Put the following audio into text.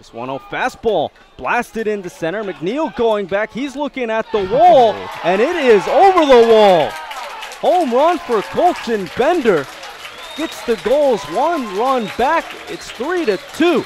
This 1 0 fastball blasted into center. McNeil going back. He's looking at the wall, and it is over the wall. Home run for Colton Bender. Gets the Gulls one run back. It's 3 to 2.